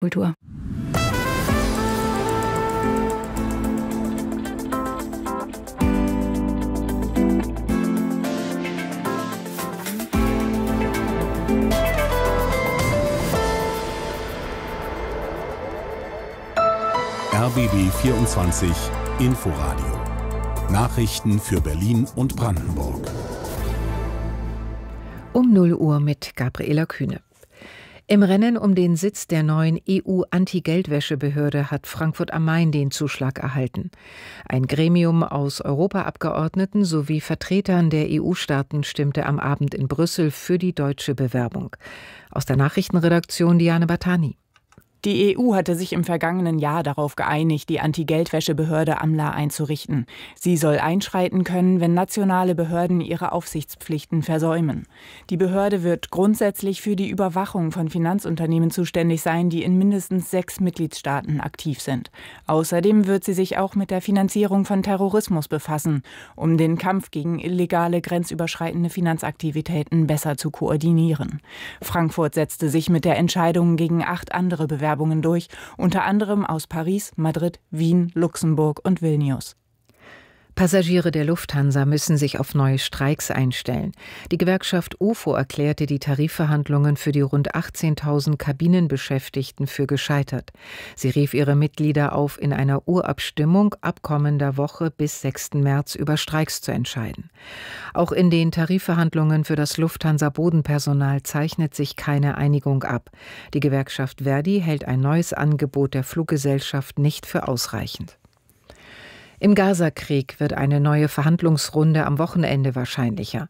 Kultur. RBB 24 Inforadio Nachrichten für Berlin und Brandenburg. Um 0 Uhr mit Gabriela Kühne. Im Rennen um den Sitz der neuen EU-Anti-Geldwäsche-Behörde hat Frankfurt am Main den Zuschlag erhalten. Ein Gremium aus Europaabgeordneten sowie Vertretern der EU-Staaten stimmte am Abend in Brüssel für die deutsche Bewerbung. Aus der Nachrichtenredaktion Diane Batani. Die EU hatte sich im vergangenen Jahr darauf geeinigt, die Anti-Geldwäsche-Behörde AMLA einzurichten. Sie soll einschreiten können, wenn nationale Behörden ihre Aufsichtspflichten versäumen. Die Behörde wird grundsätzlich für die Überwachung von Finanzunternehmen zuständig sein, die in mindestens sechs Mitgliedstaaten aktiv sind. Außerdem wird sie sich auch mit der Finanzierung von Terrorismus befassen, um den Kampf gegen illegale grenzüberschreitende Finanzaktivitäten besser zu koordinieren. Frankfurt setzte sich mit der Entscheidung gegen acht andere Bewerbungen Bewerbungen durch, unter anderem aus Paris, Madrid, Wien, Luxemburg und Vilnius. Passagiere der Lufthansa müssen sich auf neue Streiks einstellen. Die Gewerkschaft UFO erklärte die Tarifverhandlungen für die rund 18.000 Kabinenbeschäftigten für gescheitert. Sie rief ihre Mitglieder auf, in einer Urabstimmung ab kommender Woche bis 6. März über Streiks zu entscheiden. Auch in den Tarifverhandlungen für das Lufthansa-Bodenpersonal zeichnet sich keine Einigung ab. Die Gewerkschaft Verdi hält ein neues Angebot der Fluggesellschaft nicht für ausreichend. Im Gazakrieg wird eine neue Verhandlungsrunde am Wochenende wahrscheinlicher.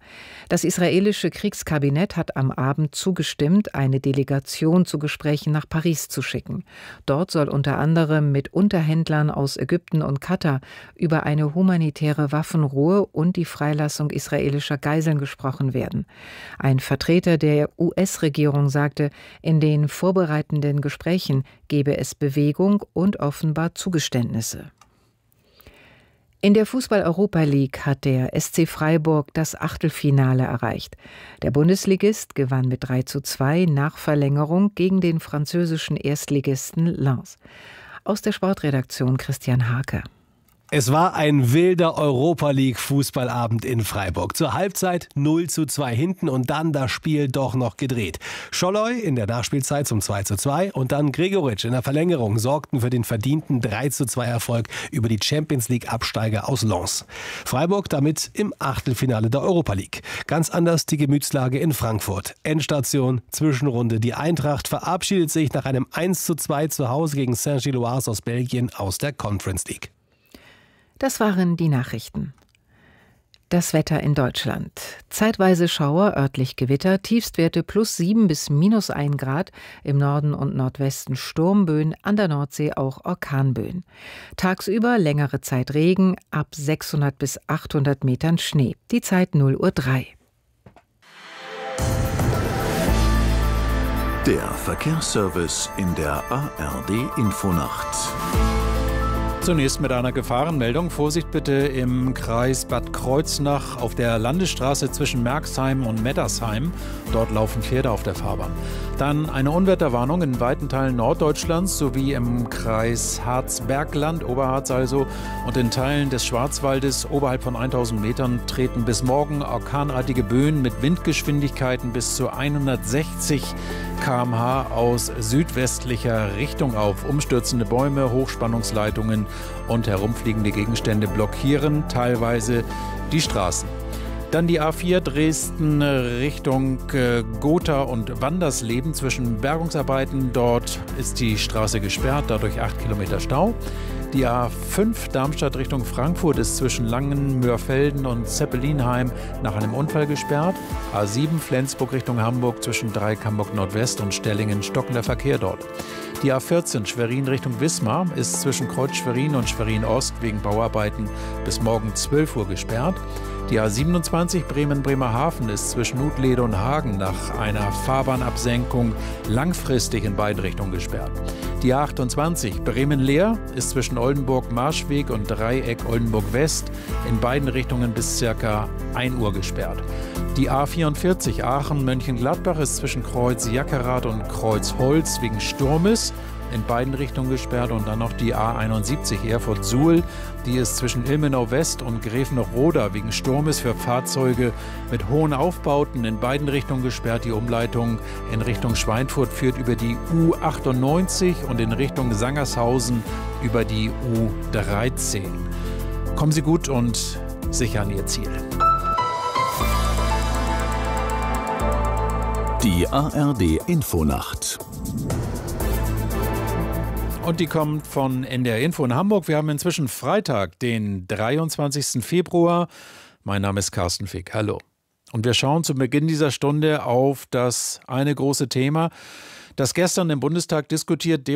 Das israelische Kriegskabinett hat am Abend zugestimmt, eine Delegation zu Gesprächen nach Paris zu schicken. Dort soll unter anderem mit Unterhändlern aus Ägypten und Katar über eine humanitäre Waffenruhe und die Freilassung israelischer Geiseln gesprochen werden. Ein Vertreter der US-Regierung sagte, in den vorbereitenden Gesprächen gebe es Bewegung und offenbar Zugeständnisse. In der Fußball-Europa League hat der SC Freiburg das Achtelfinale erreicht. Der Bundesligist gewann mit 3 zu 2 nach Verlängerung gegen den französischen Erstligisten Lens. Aus der Sportredaktion Christian Hake. Es war ein wilder Europa League Fußballabend in Freiburg. Zur Halbzeit 0 zu 2 hinten und dann das Spiel doch noch gedreht. Scholloy in der Nachspielzeit zum 2 zu 2 und dann Gregoritsch in der Verlängerung sorgten für den verdienten 3 zu 2 Erfolg über die Champions League Absteiger aus Lens. Freiburg damit im Achtelfinale der Europa League. Ganz anders die Gemütslage in Frankfurt. Endstation, Zwischenrunde. Die Eintracht verabschiedet sich nach einem 1 zu 2 zu Hause gegen Saint-Gilloise aus Belgien aus der Conference League. Das waren die Nachrichten. Das Wetter in Deutschland. Zeitweise Schauer, örtlich Gewitter, Tiefstwerte plus 7 bis minus 1 Grad, im Norden und Nordwesten Sturmböen, an der Nordsee auch Orkanböen. Tagsüber längere Zeit Regen, ab 600 bis 800 Metern Schnee. Die Zeit 0 Uhr 3. Der Verkehrsservice in der ARD Infonacht. Zunächst mit einer Gefahrenmeldung. Vorsicht bitte im Kreis Bad Kreuznach auf der Landesstraße zwischen Merxheim und Meddersheim. Dort laufen Pferde auf der Fahrbahn. Dann eine Unwetterwarnung in weiten Teilen Norddeutschlands sowie im Kreis Harzbergland, Oberharz also, und in Teilen des Schwarzwaldes oberhalb von 1000 Metern treten bis morgen orkanartige Böen mit Windgeschwindigkeiten bis zu 160 km/h aus südwestlicher Richtung auf. Umstürzende Bäume, Hochspannungsleitungen und herumfliegende Gegenstände blockieren teilweise die Straßen. Dann die A4 Dresden Richtung äh, Gotha und Wandersleben zwischen Bergungsarbeiten. Dort ist die Straße gesperrt, dadurch 8 Kilometer Stau. Die A5 Darmstadt Richtung Frankfurt ist zwischen Langen, Mörfelden und Zeppelinheim nach einem Unfall gesperrt. A7 Flensburg Richtung Hamburg zwischen Dreieck Hamburg Nordwest und Stellingen stockender Verkehr dort. Die A14 Schwerin Richtung Wismar ist zwischen Kreuz Schwerin und Schwerin Ost wegen Bauarbeiten bis morgen 12 Uhr gesperrt. Die A27 Bremen-Bremerhaven ist zwischen Nutlede und Hagen nach einer Fahrbahnabsenkung langfristig in beiden Richtungen gesperrt. Die A28 Bremen-Leer ist zwischen Oldenburg-Marschweg und Dreieck Oldenburg-West in beiden Richtungen bis ca. 1 Uhr gesperrt. Die A44 Aachen-Mönchengladbach ist zwischen Kreuz Jackerath und Kreuz Holz wegen Sturmes in beiden Richtungen gesperrt und dann noch die A71 Erfurt-Suhl. Die ist zwischen Ilmenau West und Gräfenroda wegen Sturmes für Fahrzeuge mit hohen Aufbauten in beiden Richtungen gesperrt. Die Umleitung in Richtung Schweinfurt führt über die U98 und in Richtung Sangershausen über die U13. Kommen Sie gut und sicher an Ihr Ziel. Die ARD Infonacht und die kommt von NDR Info in Hamburg. Wir haben inzwischen Freitag, den 23. Februar. Mein Name ist Carsten Fick. Hallo. Und wir schauen zu Beginn dieser Stunde auf das eine große Thema, das gestern im Bundestag diskutiert,